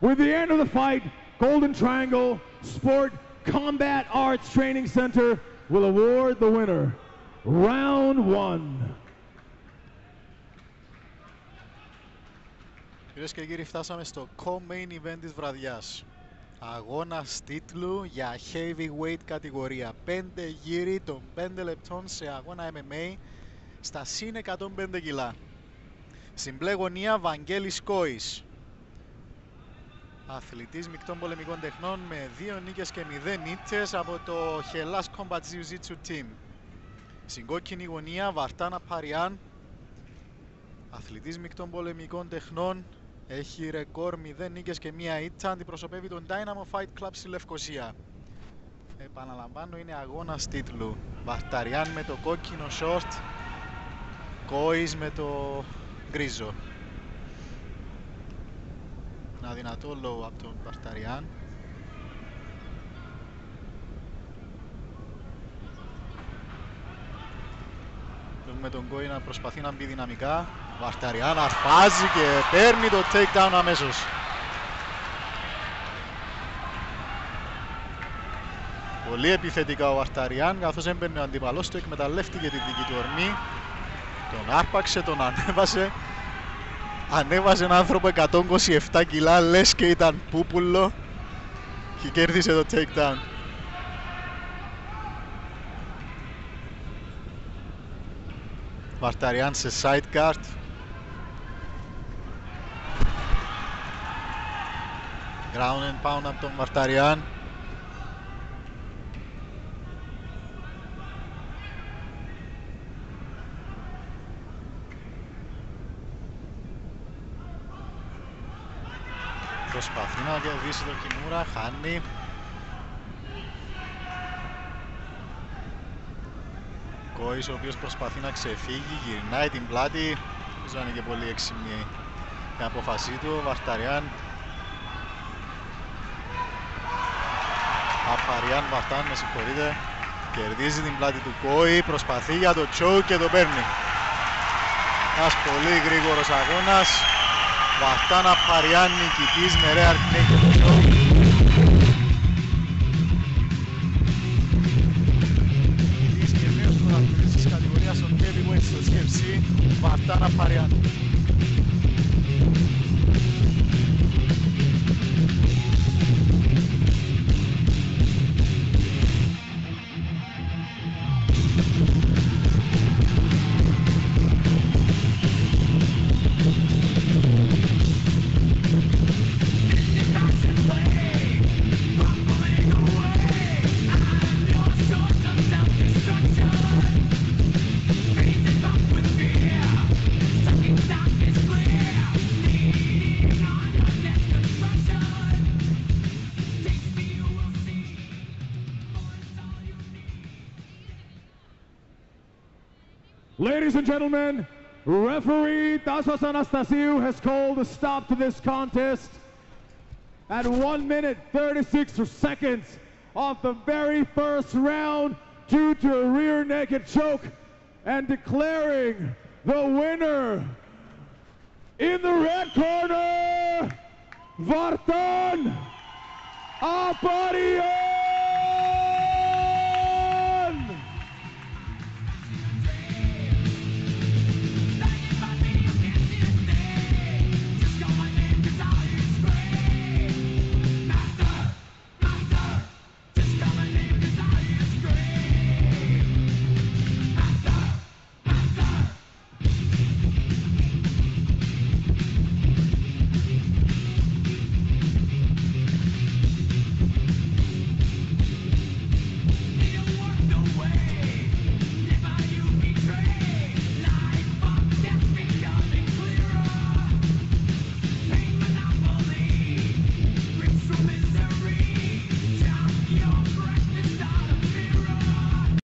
with the end of the fight, Golden Triangle Sport Combat Arts Training Center will award the winner. Round one. Κυρίες και κύριοι, φτάσαμε στο co-main event της βραδιάς. Αγώνας τίτλου για heavyweight κατηγορία. 5 γύρι των 5 λεπτών σε αγώνα MMA στα συν 105 κιλά. Στην μπλε γωνία Βαγγέλης Κόης. Αθλητής μεικτών πολεμικών τεχνών με 2 νίκες και 0 ήττες από το Hellas Combat Jiu-Jitsu Team. Στην κόκκινη γωνία Βαρτάνα Παριάν. Αθλητής μεικτών πολεμικών τεχνών έχει ρεκόρ 0 νίκες και 1 ήττα. Αντιπροσωπεύει τον Dynamo Fight Club στη Λευκοσία. Επαναλαμβάνω είναι αγώνας τίτλου. Βαρταριάν με το κόκκινο short. Κόης με το γκρίζο. Ένα δυνατό low από τον Βαρταριάν. Βλέπουμε τον Κόη να προσπαθεί να μπει δυναμικά. Βαρταριάν αρπάζει και παίρνει το takedown αμέσως. Πολύ επιθετικά ο Βαρταριάν καθώς έμπαινε ο αντιπαλός του εκμεταλλεύτηκε τη δική του ορμή. Τον άρπαξε, τον ανέβασε. Ανέβασε έναν άνθρωπο 127 κιλά λες και ήταν πούπουλο και κέρδισε το takedown. Βαρταριάν σε sideguard. Ground and pound από τον Βαρταριάν. Προσπαθεί να κερδίσει το Κιμούρα, χάνει. Κόης ο οποίος προσπαθεί να ξεφύγει, γυρνάει την πλάτη. Δεν είναι και πολύ έξυπνη η απόφασή του. Βαρταριάν. Απαριάν Βαρτάν, με συγχωρείτε. Κερδίζει την πλάτη του Κόη, προσπαθεί για το τσόου και το παίρνει. Ένας πολύ γρήγορος αγώνας. Βαρτάν Απαριάν νικητής με rare naked choke. Νικητής και Ladies and gentlemen, referee Tasos Anastasiou has called a stop to this contest at 1 minute 36 seconds of the very first round due to a rear naked choke and declaring the winner in the red corner, Vartan Aparian!